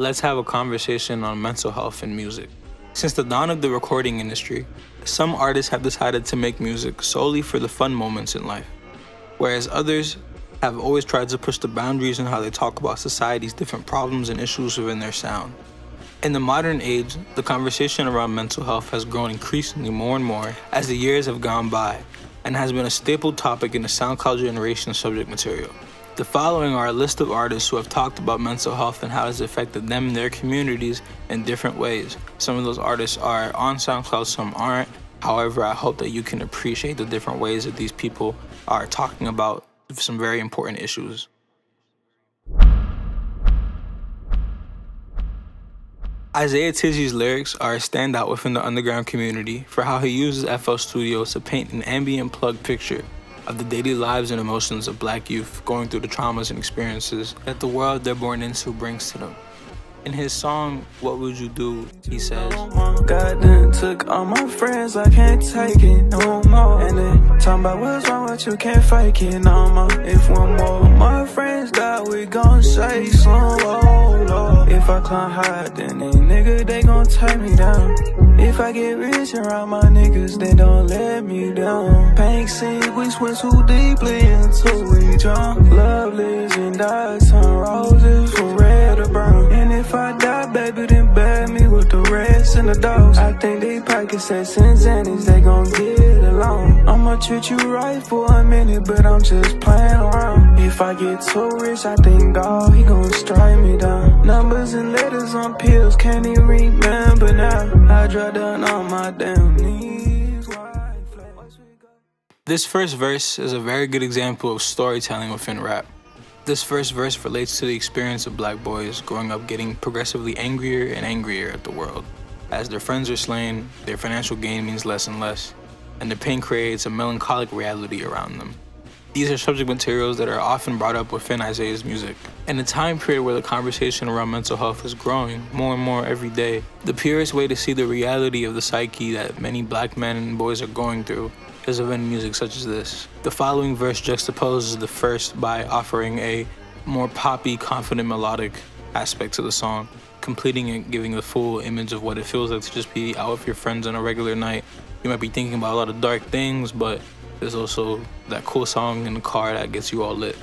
let's have a conversation on mental health and music. Since the dawn of the recording industry, some artists have decided to make music solely for the fun moments in life, whereas others have always tried to push the boundaries in how they talk about society's different problems and issues within their sound. In the modern age, the conversation around mental health has grown increasingly more and more as the years have gone by and has been a staple topic in the SoundCloud generation subject material. The following are a list of artists who have talked about mental health and how it's affected them and their communities in different ways. Some of those artists are on SoundCloud, some aren't. However, I hope that you can appreciate the different ways that these people are talking about some very important issues. Izaya Tiji's lyrics are a standout within the underground community for how he uses FL Studio to paint an ambient plug picture of the daily lives and emotions of black youth going through the traumas and experiences that the world they're born into brings to them. In his song, What Would You Do, he says, God done took all my friends, I can't take it no more. And they talking about what's wrong with you, can't fake it no more. If one more of my friends die, we gon' say some oh Lord. If I climb high, then they nigga, they gon' take me down. If I get rich around my niggas, they don't let me down. Pink sea, we swim too deeply into we drown. Love lives and dies, turn roses from red to brown. And if I die, baby, me with the rest and the dogs. I think they pockets since Xannies, they gon' get along. I'ma treat you right for a minute, but I'm just playing around. If I get rich, I think God, he gon' strike me down. Numbers and letters on pills, can't even remember now. I down on my damn knees. This first verse is a very good example of storytelling within rap. This first verse relates to the experience of black boys growing up getting progressively angrier and angrier at the world. As their friends are slain, their financial gain means less and less, and the pain creates a melancholic reality around them. These are subject materials that are often brought up within Izaya's music. In a time period where the conversation around mental health is growing more and more every day, the purest way to see the reality of the psyche that many black men and boys are going through is within music such as this. The following verse juxtaposes the first by offering a more poppy, confident melodic aspect to the song, completing it, giving the full image of what it feels like to just be out with your friends on a regular night. You might be thinking about a lot of dark things, but there's also that cool song in the car that gets you all lit.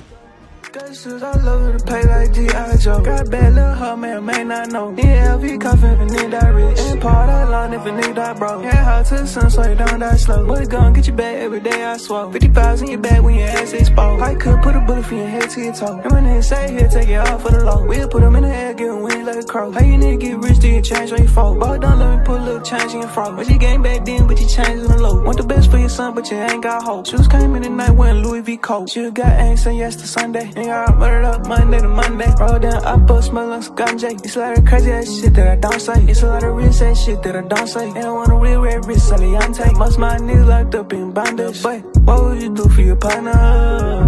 Gangsters all over the pay like G.I. Joe. Got bad little hoe, man, may not know. Yeah, LV cuffin' if a nigga die rich. And part that line if a nigga die broke. Yeah, hot to the sun so you don't die slow. Boy, gon' get you back every day, I swear. 50 pounds in your bag when your ass exposed. I could put a bullet for your head to your toe. And when they say here, take it off for the low. We'll put them in the air, get wings like a crow. How you need to get rich, do you change on your phone? Boy, don't let me put a little change in your fro. But you game back then, but you in the low. Want the best for your son, but you ain't got hope. Shoes came in the night wearing Louis V coat. You got angst and yes to Sunday. And y'all murdered up Monday to Monday. Roll down, up, up, smell like ganja. It's a lot of crazy ass shit that I don't say. It's a lot of real sad shit that I don't say. And I wanna real red wrist. Most my niggas locked up in bondage. But what would you do for your partner?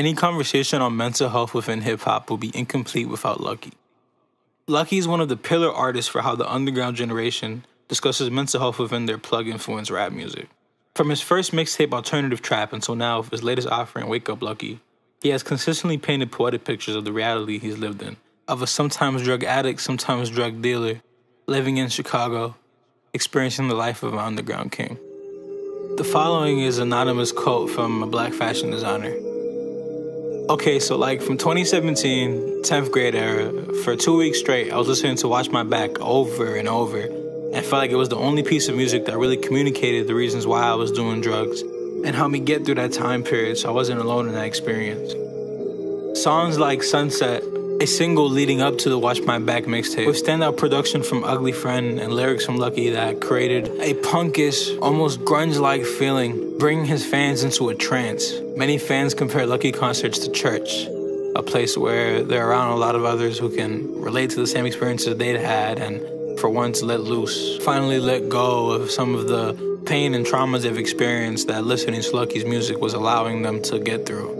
Any conversation on mental health within hip hop will be incomplete without Lucki. Lucki is one of the pillar artists for how the underground generation discusses mental health within their plug influenced rap music. From his first mixtape Alternative Trap until now with his latest offering Wake Up Lucki, he has consistently painted poetic pictures of the reality he's lived in, of a sometimes drug addict, sometimes drug dealer, living in Chicago, experiencing the life of an underground king. The following is an anonymous quote from a black fashion designer. Okay, so like from 2017, 10th grade era, for two weeks straight, I was listening to Watch My Back over and over, and felt like it was the only piece of music that really communicated the reasons why I was doing drugs and helped me get through that time period so I wasn't alone in that experience. Songs like Sunset, a single leading up to the Watch My Back mixtape, with standout production from Ugly Friend and lyrics from Lucki that created a punkish, almost grunge like feeling, bringing his fans into a trance. Many fans compare Lucki concerts to church, a place where they're around a lot of others who can relate to the same experiences they'd had and for once let loose. Finally let go of some of the pain and traumas they've experienced that listening to Lucki's music was allowing them to get through.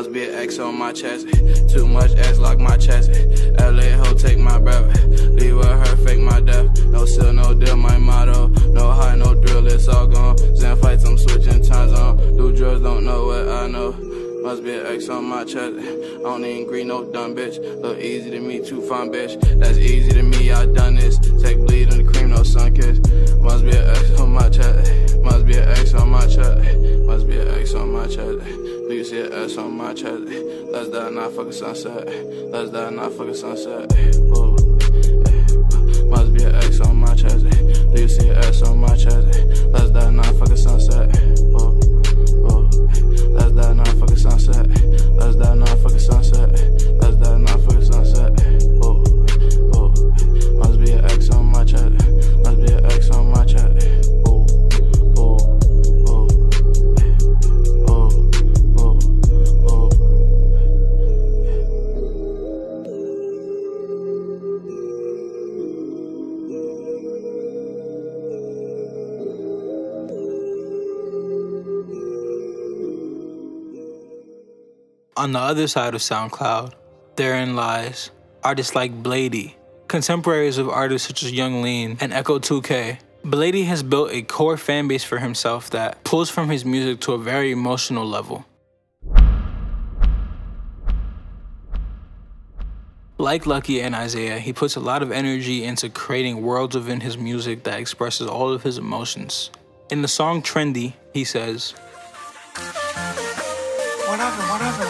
Must be an X on my chest. Too much X lock my chest. LA ho take my breath. Leave with her, fake my death. No seal, no deal, my motto. No high, no drill, it's all gone. Zen fights, I'm switching times on. Do drugs, don't know what I know. Must be an X on my chest. I don't even green, no dumb bitch. Look easy to me, too fine bitch. That's easy to me, I done this. Take bleed and the cream, no sun kiss. Must be an X on my chest. Must be an X on my chest. Must be see your ass on my chest. Let's die, not fucking sunset. Let's die, not fucking sunset. Ooh. Must be an X on my chest. Do you see an X on my chest? Let's die, not fucking sunset. Ooh. Ooh. Let's die, not fucking sunset. Let's die, not fucking sunset. Let's die, not fucking sunset. Other side of SoundCloud, therein lies artists like Bladee, contemporaries of artists such as Yung Lean and Echo 2K. Bladee has built a core fan base for himself that pulls from his music to a very emotional level. Like Lucki and Izaya, he puts a lot of energy into creating worlds within his music that expresses all of his emotions. In the song Trendy, he says, Whatever, whatever,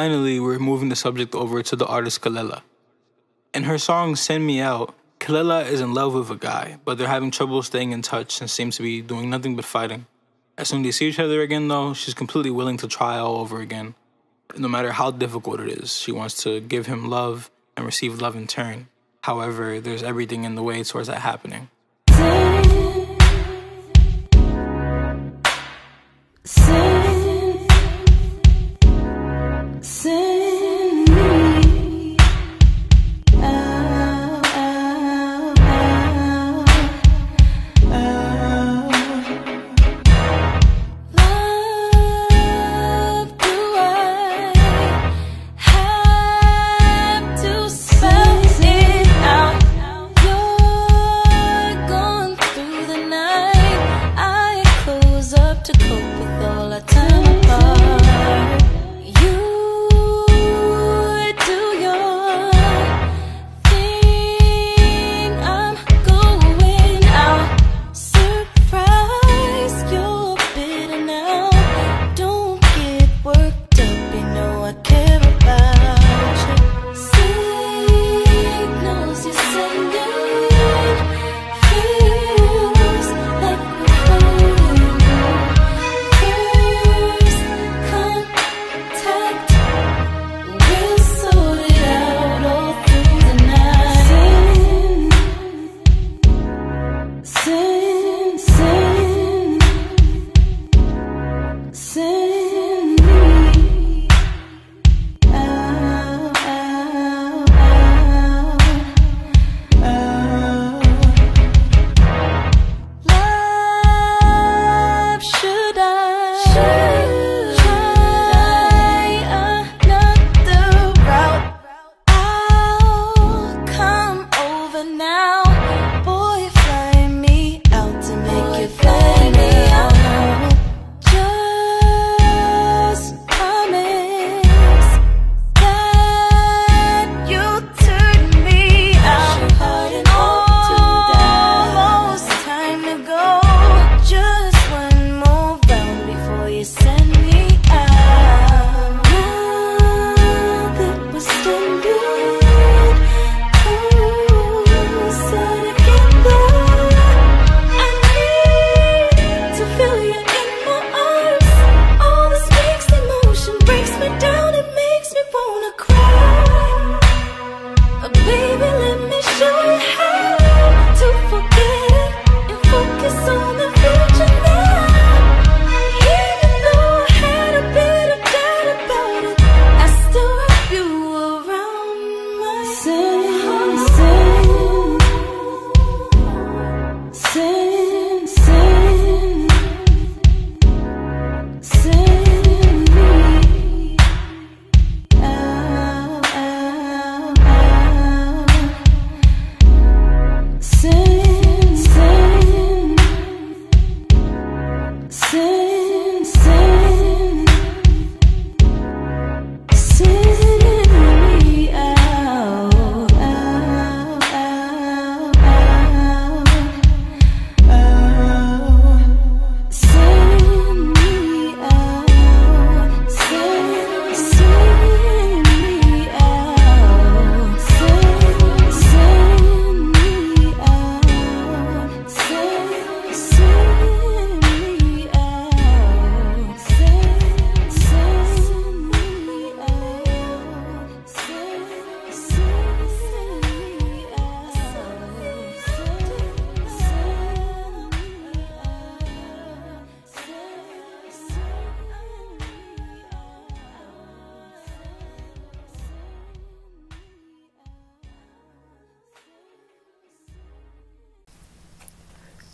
Finally, we're moving the subject over to the artist Kelela. In her song Send Me Out, Kelela is in love with a guy, but they're having trouble staying in touch and seems to be doing nothing but fighting. As soon as they see each other again, though, she's completely willing to try all over again. No matter how difficult it is, she wants to give him love and receive love in turn. However, there's everything in the way towards that happening.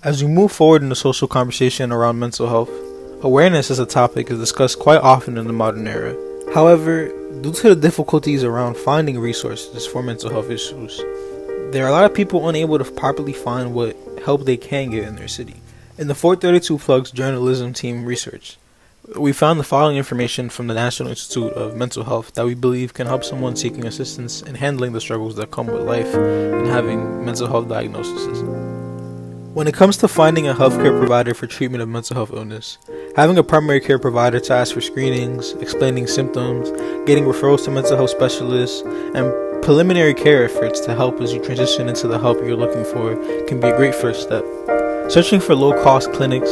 As we move forward in the social conversation around mental health, awareness as a topic is discussed quite often in the modern era. However, due to the difficulties around finding resources for mental health issues, there are a lot of people unable to properly find what help they can get in their city. In the 432 Plugs journalism team research, we found the following information from the National Institute of Mental Health that we believe can help someone seeking assistance in handling the struggles that come with life and having mental health diagnoses. When it comes to finding a healthcare provider for treatment of mental health illness, having a primary care provider to ask for screenings, explaining symptoms, getting referrals to mental health specialists, and preliminary care efforts to help as you transition into the help you're looking for can be a great first step. Searching for low cost clinics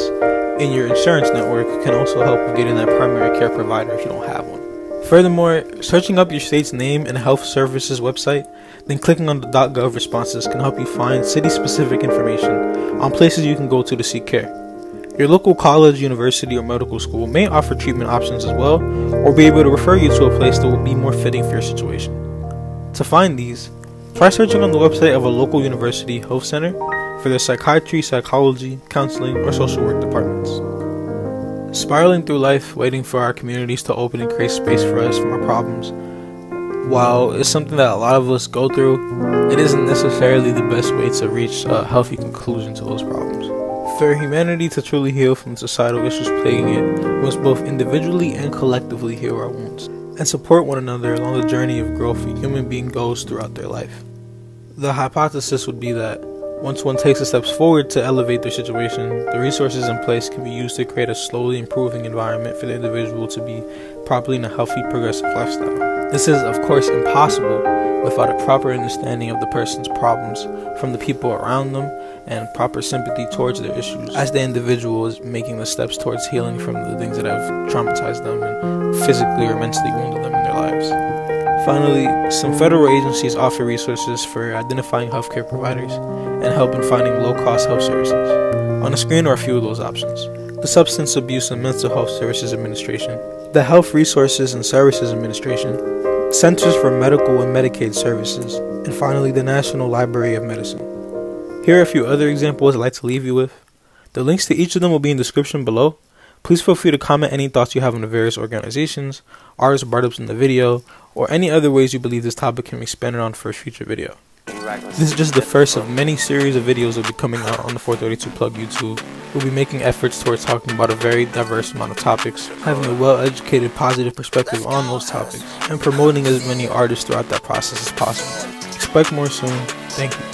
in your insurance network can also help with getting that primary care provider if you don't have one. Furthermore, searching up your state's name in health services website, then clicking on the .gov responses can help you find city-specific information on places you can go to to seek care. Your local college, university, or medical school may offer treatment options as well, or be able to refer you to a place that will be more fitting for your situation. To find these, try searching on the website of a local university health center for their psychiatry, psychology, counseling, or social work departments. Spiraling through life, waiting for our communities to open and create space for us from our problems. While it's something that a lot of us go through, it isn't necessarily the best way to reach a healthy conclusion to those problems. For humanity to truly heal from societal issues plaguing it, we must both individually and collectively heal our wounds and support one another along the journey of growth a human being goes throughout their life. The hypothesis would be that once one takes the steps forward to elevate their situation, the resources in place can be used to create a slowly improving environment for the individual to be properly in a healthy, progressive lifestyle. This is, of course, impossible without a proper understanding of the person's problems from the people around them and proper sympathy towards their issues as the individual is making the steps towards healing from the things that have traumatized them and physically or mentally wounded them in their lives. Finally, some federal agencies offer resources for identifying healthcare providers and help in finding low cost health services. On the screen are a few of those options the Substance Abuse and Mental Health Services Administration, the Health Resources and Services Administration, Centers for Medicare and Medicaid Services, and finally, the National Library of Medicine. Here are a few other examples I'd like to leave you with. The links to each of them will be in the description below. Please feel free to comment any thoughts you have on the various organizations, artists brought up in the video, or any other ways you believe this topic can be expanded on for a future video. This is just the first of many series of videos that will be coming out on the 432 Plug YouTube. We'll be making efforts towards talking about a very diverse amount of topics, having a well-educated, positive perspective on those topics, and promoting as many artists throughout that process as possible. Expect more soon. Thank you.